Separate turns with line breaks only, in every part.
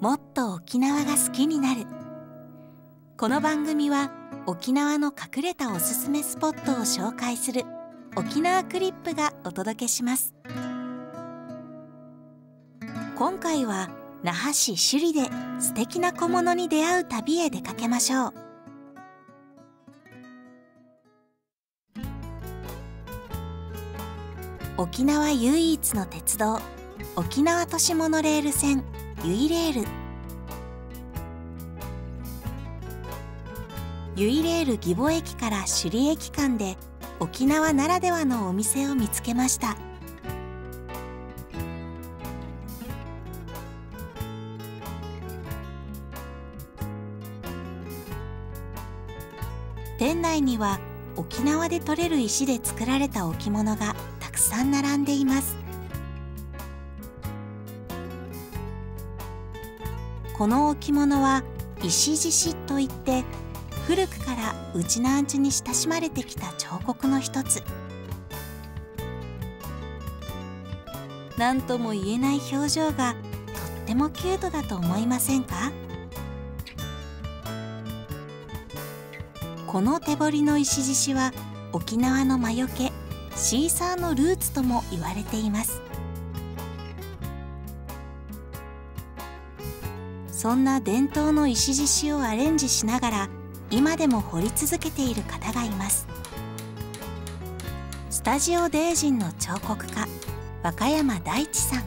もっと沖縄が好きになる。この番組は沖縄の隠れたおすすめスポットを紹介する沖縄クリップがお届けします。今回は那覇市首里で素敵な小物に出会う旅へ出かけましょう。沖縄唯一の鉄道沖縄都市モノレール線。ゆいレール。ゆいレール義母駅から首里駅間で沖縄ならではのお店を見つけました。店内には沖縄で採れる石で作られた置物がたくさん並んでいます。この置物は石獅子といって古くからうちなんちに親しまれてきた彫刻の一つ。何とも言えない表情がとってもキュートだと思いませんか？この手彫りの石獅子は沖縄の魔除けシーサーのルーツとも言われています。そんな伝統の石獅子をアレンジしながら今でも彫り続けている方がいます。スタジオデージンの彫刻家和歌山大地さん。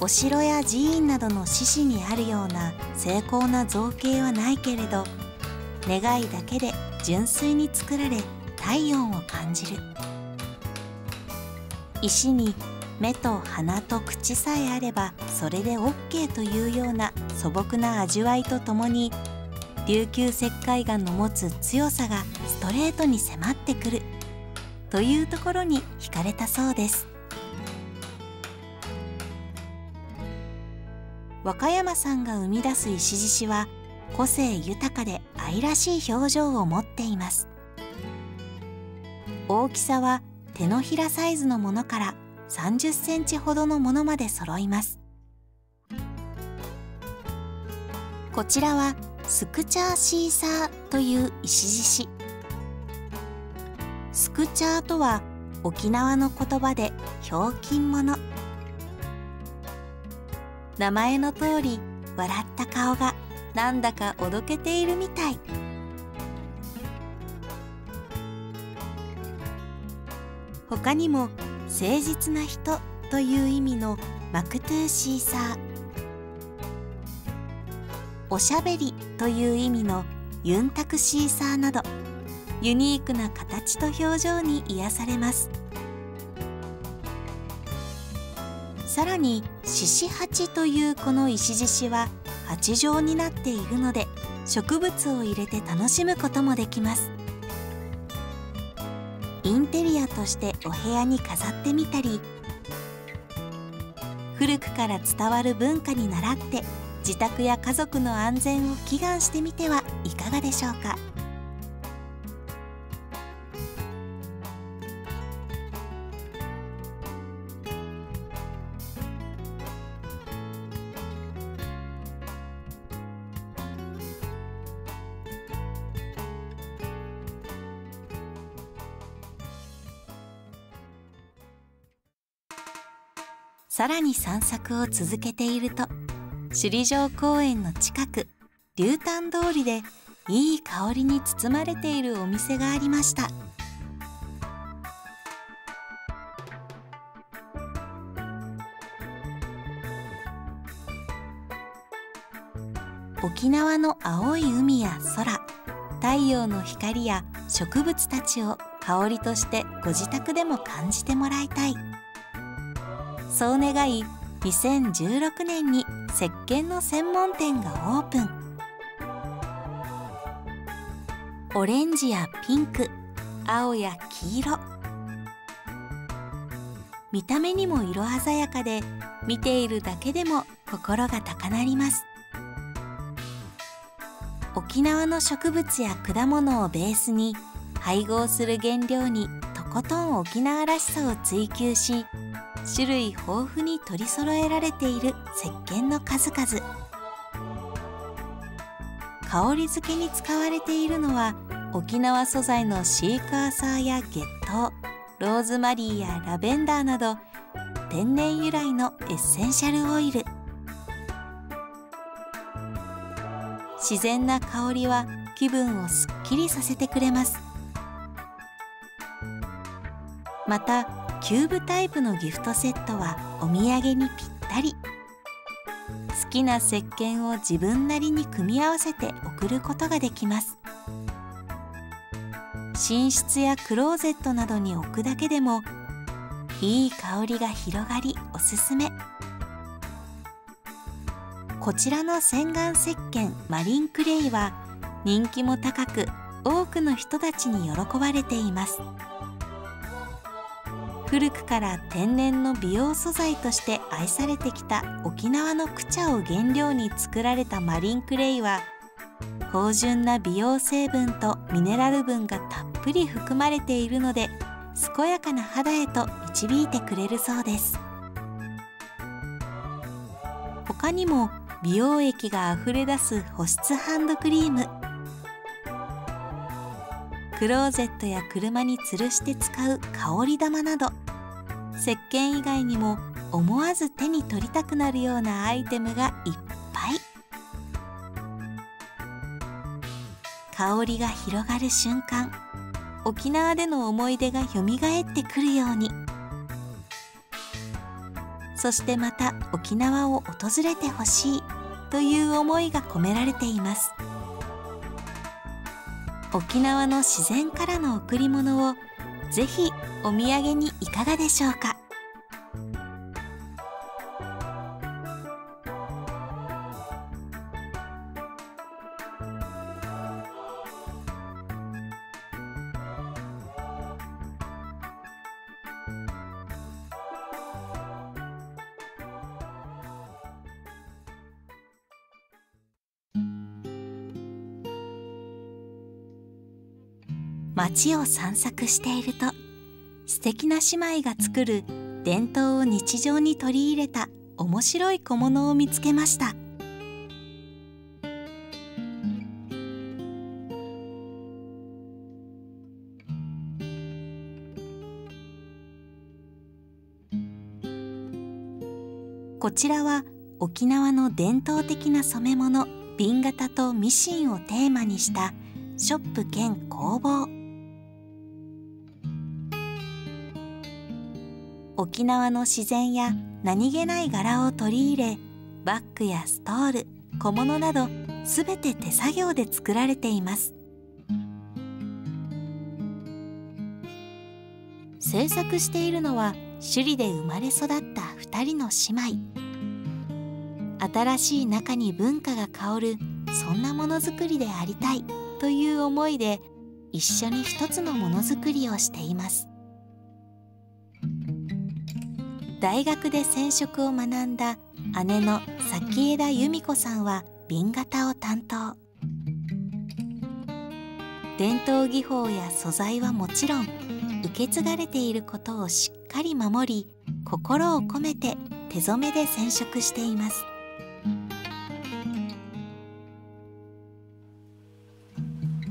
お城や寺院などの獅子にあるような精巧な造形はないけれど願いだけで純粋に作られ体温を感じる。石に目と鼻と口さえあればそれで OK というような素朴な味わいとともに琉球石灰岩の持つ強さがストレートに迫ってくるというところに惹かれたそうです。和歌山さんが生み出す石獅子は個性豊かで愛らしい表情を持っています。大きさは手のひらサイズのものから30センチほどのものまで揃います。こちらはスクチャーシーサーという石獅子。スクチャーとは沖縄の言葉でひょうきん者名前の通り笑った顔がなんだかおどけているみたい。他にも誠実な人という意味のマクトゥーシーサー。おしゃべりという意味のユンタクシーサーなどユニークな形と表情に癒されます。さらに獅子八というこの石獅子は鉢状になっているので植物を入れて楽しむこともできます。インテリアとしてお部屋に飾ってみたり古くから伝わる文化に倣って自宅や家族の安全を祈願してみてはいかがでしょうか。さらに散策を続けていると首里城公園の近く竜丹通りでいい香りに包まれているお店がありました。沖縄の青い海や空太陽の光や植物たちを香りとしてご自宅でも感じてもらいたい。そう願い。2016年に石鹸の専門店がオープン。オレンジやピンク青や黄色。見た目にも色鮮やかで見ているだけでも心が高鳴ります。沖縄の植物や果物をベースに配合する原料にとことん沖縄らしさを追求し種類豊富に取り揃えられている石鹸の数々。香り付けに使われているのは沖縄素材のシークワーサーや月桃ローズマリーやラベンダーなど天然由来のエッセンシャルオイル。自然な香りは気分をすっきりさせてくれます。またキューブタイプのギフトセットはお土産にぴったり。好きな石鹸を自分なりに組み合わせて送ることができます。寝室やクローゼットなどに置くだけでもいい香りが広がりおすすめ。こちらの洗顔石鹸マリンクレイは人気も高く多くの人たちに喜ばれています。古くから天然の美容素材として愛されてきた沖縄のクチャを原料に作られたマリンクレイは芳醇な美容成分とミネラル分がたっぷり含まれているので健やかな肌へと導いてくれるそうです。他にも美容液があふれ出す保湿ハンドクリーム。クローゼットや車に吊るして使う香り玉など石鹸以外にも思わず手に取りたくなるようなアイテムがいっぱい。香りが広がる瞬間。沖縄での思い出がよみがえってくるように。そしてまた沖縄を訪れてほしい。という思いが込められています。沖縄の自然からの贈り物をぜひお土産にいかがでしょうか？街を散策していると素敵な姉妹が作る伝統を日常に取り入れた面白い小物を見つけました。こちらは沖縄の伝統的な染め物紅型とミシンをテーマにしたショップ兼工房。沖縄の自然や何気ない柄を取り入れバッグやストール小物などすべて手作業で作られています。制作しているのは首里で生まれ育った2人の姉妹。新しい中に文化が香るそんなものづくりでありたいという思いで一緒に一つのものづくりをしています。大学で染色を学んだ姉の先枝由美子さんは紅型を担当。伝統技法や素材はもちろん受け継がれていることをしっかり守り心を込めて手染めで染色しています。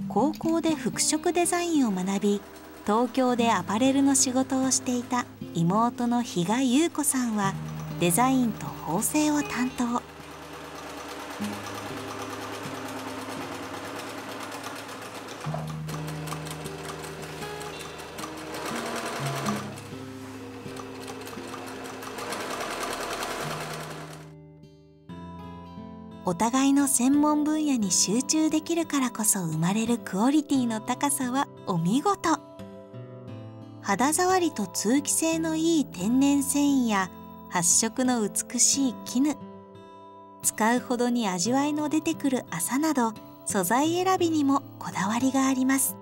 高校で服飾デザインを学び東京でアパレルの仕事をしていた妹の比嘉優子さんはデザインと縫製を担当。お互いの専門分野に集中できるからこそ生まれるクオリティの高さはお見事。肌触りと通気性のいい天然繊維や発色の美しい絹。使うほどに味わいの出てくる麻など素材選びにもこだわりがあります。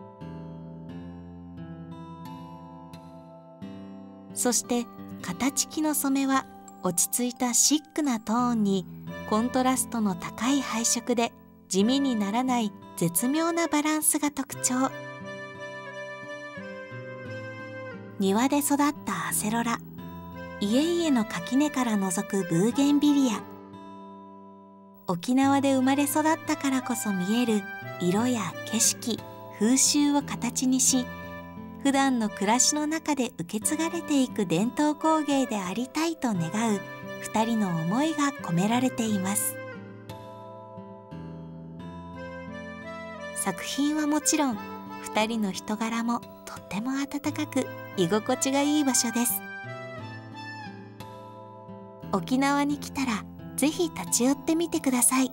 そして形木の染めは落ち着いたシックなトーンにコントラストの高い配色で地味にならない絶妙なバランスが特徴。庭で育ったアセロラ。家々の垣根から覗くブーゲンビリア。沖縄で生まれ育ったからこそ見える色や景色風習を形にし普段の暮らしの中で受け継がれていく伝統工芸でありたいと願う2人の思いが込められています。作品はもちろん2人の人柄もとっても温かく居心地がいい場所です沖縄に来たらぜひ立ち寄ってみてください。